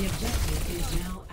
The objective is now